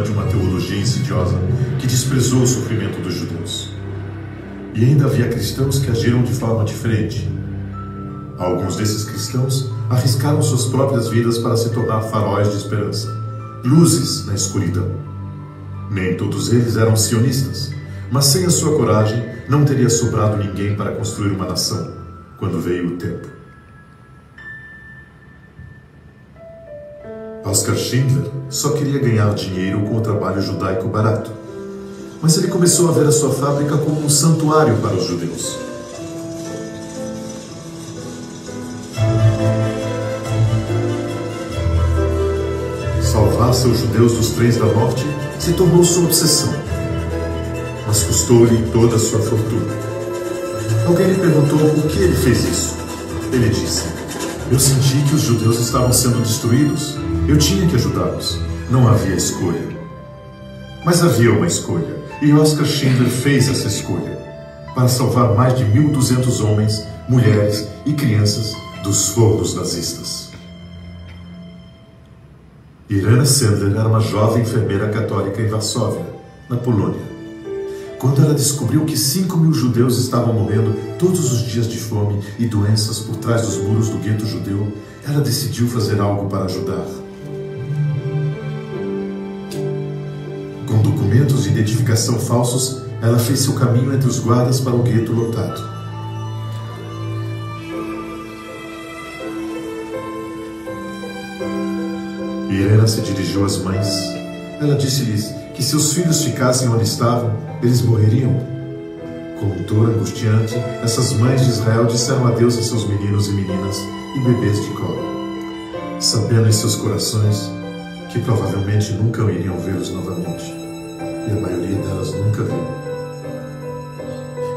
de uma teologia insidiosa que desprezou o sofrimento dos judeus. E ainda havia cristãos que agiram de forma diferente. Alguns desses cristãos arriscaram suas próprias vidas para se tornar faróis de esperança, luzes na escuridão. Nem todos eles eram sionistas, mas sem a sua coragem não teria sobrado ninguém para construir uma nação quando veio o tempo. Oscar Schindler só queria ganhar dinheiro com o trabalho judaico barato, mas ele começou a ver a sua fábrica como um santuário para os judeus. Salvar seus judeus dos trens da morte se tornou sua obsessão, mas custou-lhe toda a sua fortuna. Alguém lhe perguntou por que ele fez isso. Ele disse: Eu senti que os judeus estavam sendo destruídos. Eu tinha que ajudá-los. Não havia escolha. Mas havia uma escolha, e Oscar Schindler fez essa escolha para salvar mais de 1.200 homens, mulheres e crianças dos fornos nazistas. Irena Sandler era uma jovem enfermeira católica em Varsóvia, na Polônia. Quando ela descobriu que 5 mil judeus estavam morrendo todos os dias de fome e doenças por trás dos muros do gueto judeu, ela decidiu fazer algo para ajudar. Documentos de identificação falsos, ela fez seu caminho entre os guardas para o gueto lotado. Irena se dirigiu às mães. Ela disse-lhes que se os filhos ficassem onde estavam, eles morreriam. Com dor angustiante, essas mães de Israel disseram adeus a seus meninos e meninas e bebês de colo, sabendo em seus corações que provavelmente nunca iriam vê-los novamente. E a maioria delas nunca viu.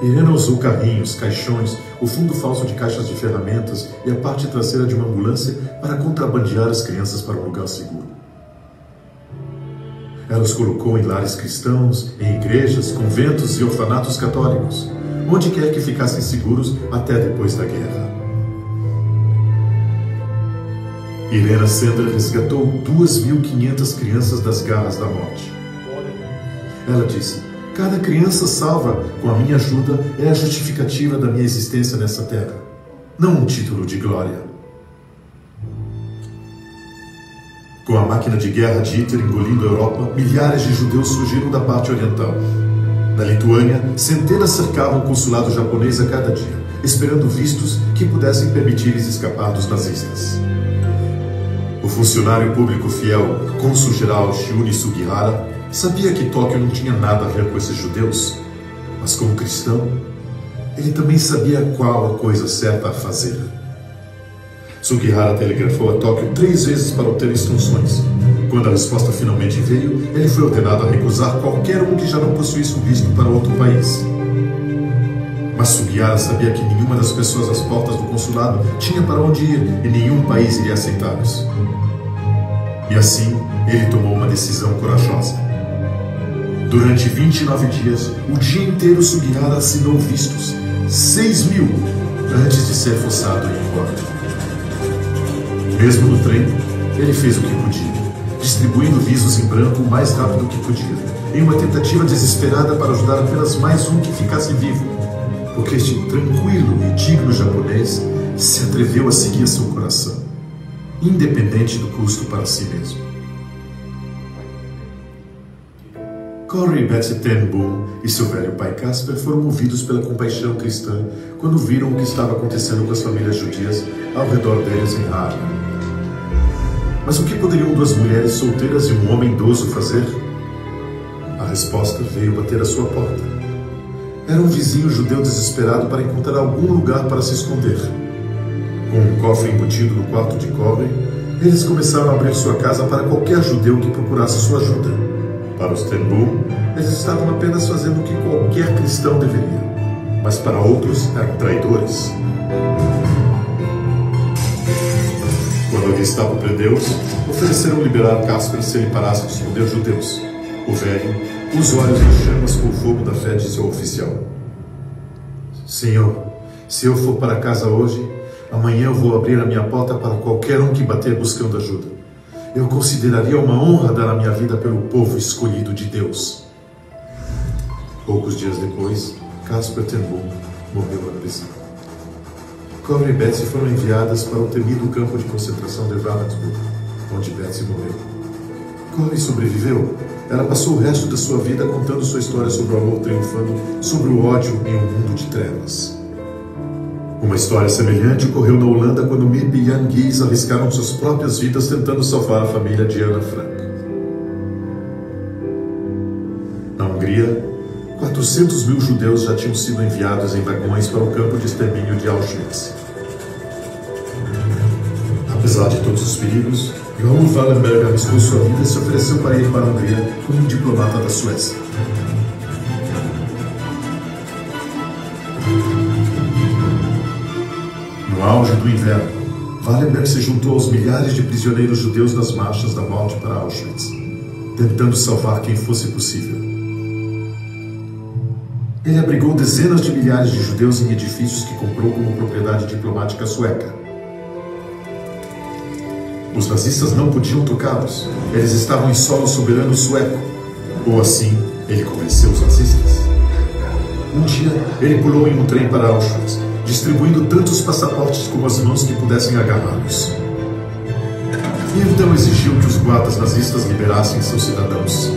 Irena usou carrinhos, caixões, o fundo falso de caixas de ferramentas e a parte traseira de uma ambulância para contrabandear as crianças para um lugar seguro. Ela os colocou em lares cristãos, em igrejas, conventos e orfanatos católicos, onde quer que ficassem seguros até depois da guerra. Irena Sandra resgatou 2.500 crianças das garras da morte. Ela disse: Cada criança salva com a minha ajuda é a justificativa da minha existência nessa terra, não um título de glória. Com a máquina de guerra de Hitler engolindo a Europa, milhares de judeus surgiram da parte oriental. Na Lituânia, centenas cercavam o consulado japonês a cada dia, esperando vistos que pudessem permitir-lhes escapar dos nazistas. O funcionário público fiel, cônsul-geral Shiuni Sugihara, Sabia que Tóquio não tinha nada a ver com esses judeus, mas como cristão, ele também sabia qual a coisa certa a fazer. Sugihara telegrafou a Tóquio três vezes para obter instruções. Quando a resposta finalmente veio, ele foi ordenado a recusar qualquer um que já não possuísse um visto para outro país. Mas Sugihara sabia que nenhuma das pessoas às portas do consulado tinha para onde ir e nenhum país iria aceitá-los. E assim, ele tomou uma decisão corajosa. Durante 29 dias, o dia inteiro Sugihara assinou vistos, 6 mil, antes de ser forçado a ir embora. Mesmo no trem, ele fez o que podia, distribuindo visos em branco o mais rápido que podia, em uma tentativa desesperada para ajudar apenas mais um que ficasse vivo, porque este tranquilo e digno japonês se atreveu a seguir seu coração, independente do custo para si mesmo. Corey Betsy Ten Boom e seu velho pai Casper foram movidos pela compaixão cristã quando viram o que estava acontecendo com as famílias judias ao redor deles em Harlem. Mas o que poderiam duas mulheres solteiras e um homem idoso fazer? A resposta veio bater à sua porta. Era um vizinho judeu desesperado para encontrar algum lugar para se esconder. Com um cofre embutido no quarto de cobre, eles começaram a abrir sua casa para qualquer judeu que procurasse sua ajuda. Para os Tenbu, eles estavam apenas fazendo o que qualquer cristão deveria, mas para outros eram traidores. Quando avistavam predeus, ofereceram liberar Casper se ele parasse de esconder judeus. O velho, os olhos em chamas com o fogo da fé de seu oficial. Senhor, se eu for para casa hoje, amanhã eu vou abrir a minha porta para qualquer um que bater buscando ajuda. Eu consideraria uma honra dar a minha vida pelo povo escolhido de Deus. Poucos dias depois, Casper ten morreu na prisão. Cora e Betsy foram enviadas para o temido campo de concentração de Ravensbrück, onde Betsy morreu. Corey sobreviveu. Ela passou o resto da sua vida contando sua história sobre o amor triunfando sobre o ódio em um mundo de trevas. Uma história semelhante ocorreu na Holanda quando Mip e Jan arriscaram suas próprias vidas tentando salvar a família de Ana Frank. Na Hungria, 400 mil judeus já tinham sido enviados em vagões para o campo de extermínio de Auschwitz. Apesar de todos os perigos, Raoul Wallenberg arriscou sua vida e se ofereceu para ir para a Hungria como um diplomata da Suécia. Auge do inverno, Wallenberg se juntou aos milhares de prisioneiros judeus nas marchas da morte para Auschwitz, tentando salvar quem fosse possível. Ele abrigou dezenas de milhares de judeus em edifícios que comprou como propriedade diplomática sueca. Os nazistas não podiam tocá-los, eles estavam em solo soberano sueco. Ou assim, ele convenceu os nazistas. Um dia, ele pulou em um trem para Auschwitz, distribuindo tantos passaportes como as mãos que pudessem agarrá-los. E então exigiu que os guardas nazistas liberassem seus cidadãos.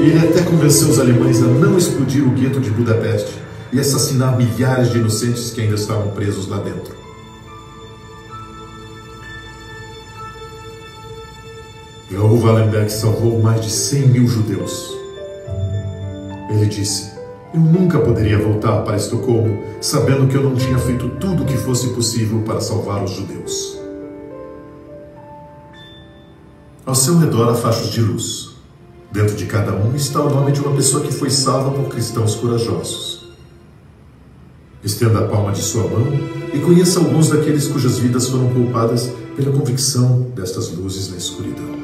Ele até convenceu os alemães a não explodir o gueto de Budapeste e assassinar milhares de inocentes que ainda estavam presos lá dentro. Raoul Wallenberg salvou mais de 100 mil judeus. Ele disse: Eu nunca poderia voltar para Estocolmo sabendo que eu não tinha feito tudo o que fosse possível para salvar os judeus. Ao seu redor há fachos de luz. Dentro de cada um está o nome de uma pessoa que foi salva por cristãos corajosos. Estenda a palma de sua mão e conheça alguns daqueles cujas vidas foram poupadas pela convicção destas luzes na escuridão.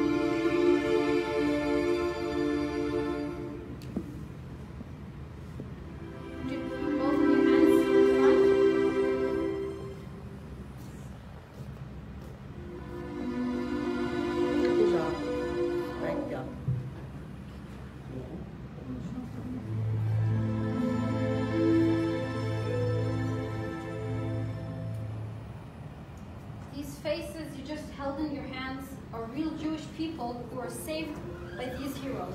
Faces you just held in your hands are real Jewish people who are saved by these heroes.